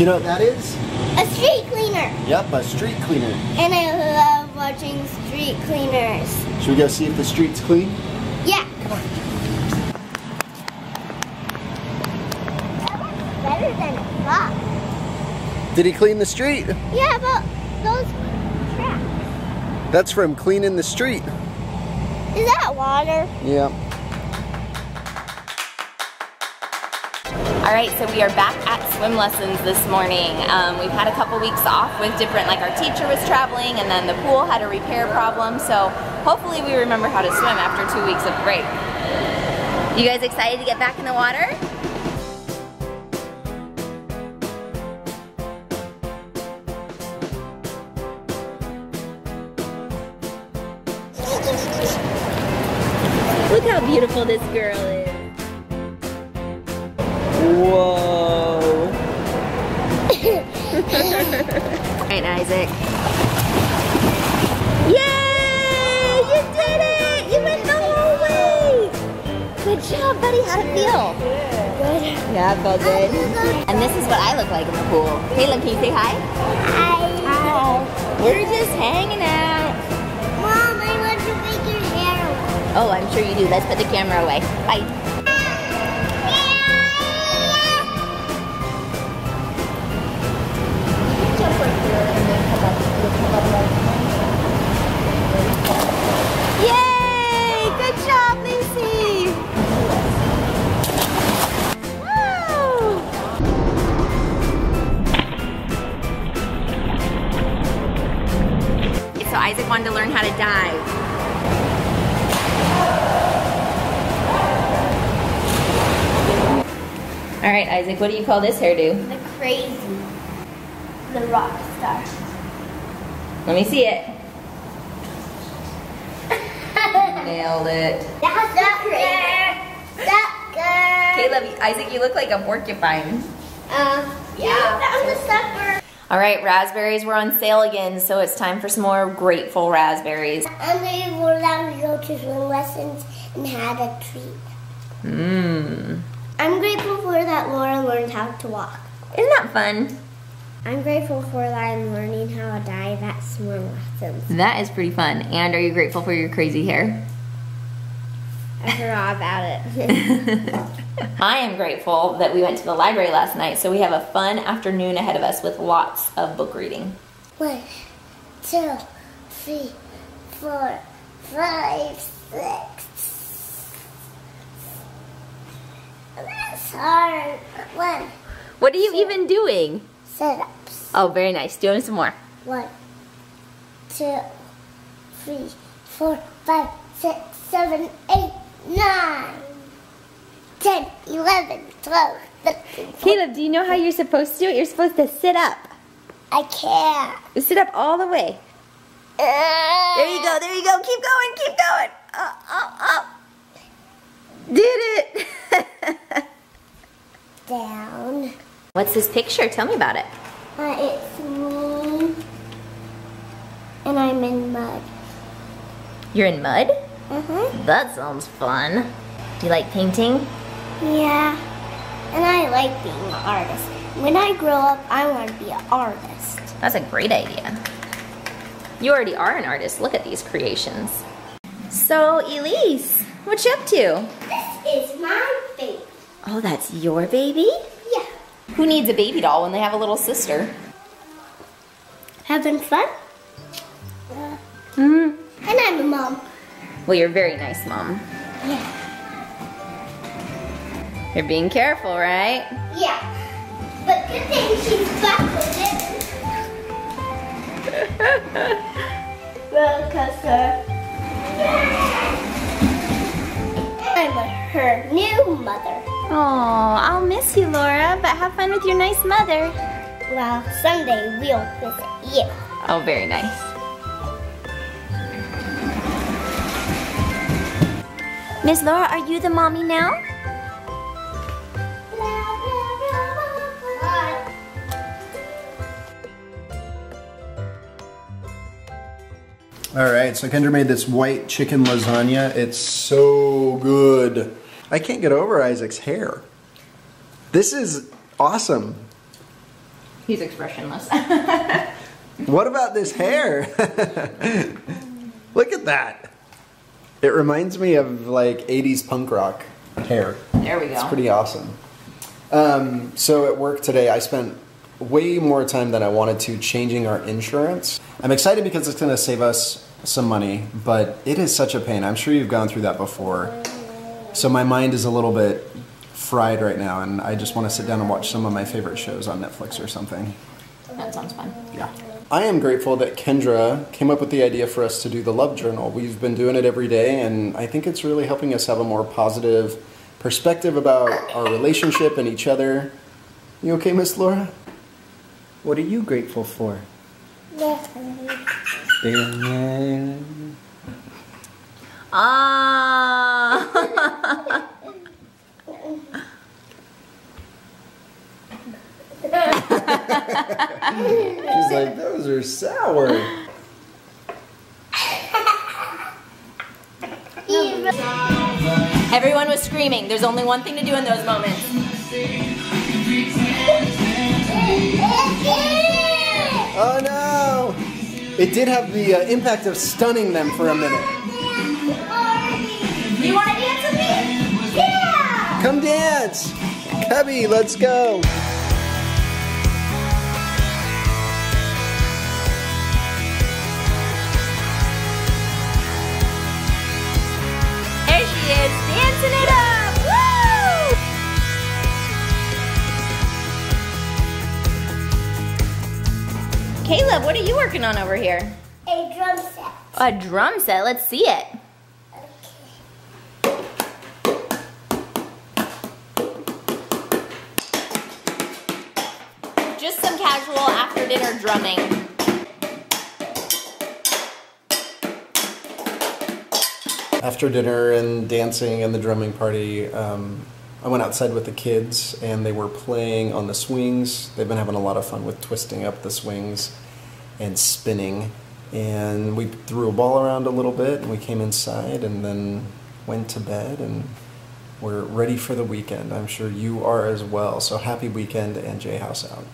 Do you know what that is? A street cleaner. Yep, a street cleaner. And I love watching street cleaners. Should we go see if the street's clean? Yeah. Come on. Better than a clock. Did he clean the street? Yeah, but those tracks. That's from cleaning the street. Is that water? Yeah. All right, so we are back at swim lessons this morning. Um, we've had a couple weeks off with different, like our teacher was traveling and then the pool had a repair problem. So hopefully we remember how to swim after two weeks of break. You guys excited to get back in the water? Look how beautiful this girl is. Whoa. Alright, Isaac. Yay! You did it! You went the whole way! Good job, buddy. How'd it feel? Good. Yeah, it felt good. And this is what I look like in the pool. Caleb, can you say hi? Hi. We're just hanging out. Mom, I want to make your hair. Oh, I'm sure you do. Let's put the camera away. Bye. Yay! Good job, Lucy! Woo! So Isaac wanted to learn how to dive. All right, Isaac, what do you call this hairdo? The crazy. The rock star. Let me see it. Nailed it. That's Sucker. Sucker. Caleb, Isaac, you look like a porcupine. Um, yeah. That was a sucker. All right, raspberries were on sale again, so it's time for some more grateful raspberries. And they were allowed to go to swim lessons and had a treat. Mmm. I'm grateful for that Laura learned how to walk. Isn't that fun? I'm grateful for that learning how to dive at swim lessons. That is pretty fun. And are you grateful for your crazy hair? I forgot about it. I am grateful that we went to the library last night, so we have a fun afternoon ahead of us with lots of book reading. One, two, three, four, five, six. That's hard. One, What are you even doing? Sit-ups. Oh, very nice. Doing some more. One, two, three, four, five, six, seven, eight, nine, ten, eleven, twelve, thirteen. Caleb, do you know how you're supposed to do it? You're supposed to sit up. I can't. Sit up all the way. Uh. There you go, there you go. Keep going, keep going. Up, up, up. Did it. Down. What's this picture? Tell me about it. Uh, it's me. And I'm in mud. You're in mud? Uh-huh. That sounds fun. Do you like painting? Yeah. And I like being an artist. When I grow up, I want to be an artist. That's a great idea. You already are an artist. Look at these creations. So, Elise, what you up to? This is my baby. Oh, that's your baby? Yeah. Who needs a baby doll when they have a little sister? Having fun? Mm. And I'm a mom. Well, you're a very nice mom. Yeah. You're being careful, right? Yeah. But good thing she's back with it. Roller coaster. I'm her new mother. Oh, I'll miss you, Laura, but have fun with your nice mother. Well, someday we'll visit you. Oh, very nice. Miss Laura, are you the mommy now? Bye. All right, so Kendra made this white chicken lasagna. It's so good. I can't get over Isaac's hair. This is awesome. He's expressionless. What about this hair? Look at that. It reminds me of like 80s punk rock hair. there we go. It's pretty awesome. Um, so at work today, I spent way more time than I wanted to changing our insurance. I'm excited because it's going to save us some money, but it is such a pain. I'm sure you've gone through that before. So my mind is a little bit fried right now, and I just want to sit down and watch some of my favorite shows on Netflix or something. that sounds fun. Yeah. I am grateful that Kendra came up with the idea for us to do the love journal. We've been doing it every day, and I think it's really helping us have a more positive perspective about our relationship and each other. You okay, Miss Laura? What are you grateful for? Ah. She's like, those are sour. Everyone was screaming. There's only one thing to do in those moments. Oh no! It did have the uh, impact of stunning them for a minute. You want to dance with me? Yeah! Come dance! Cubby, let's go! Caleb, what are you working on over here? A drum set. A drum set. Let's see it. Just some casual after dinner drumming. After dinner and dancing and the drumming party, um, I went outside with the kids and they were playing on the swings. They've been having a lot of fun with twisting up the swings and spinning. And we threw a ball around a little bit and we came inside and then went to bed and we're ready for the weekend. I'm sure you are as well. So happy weekend and J House out.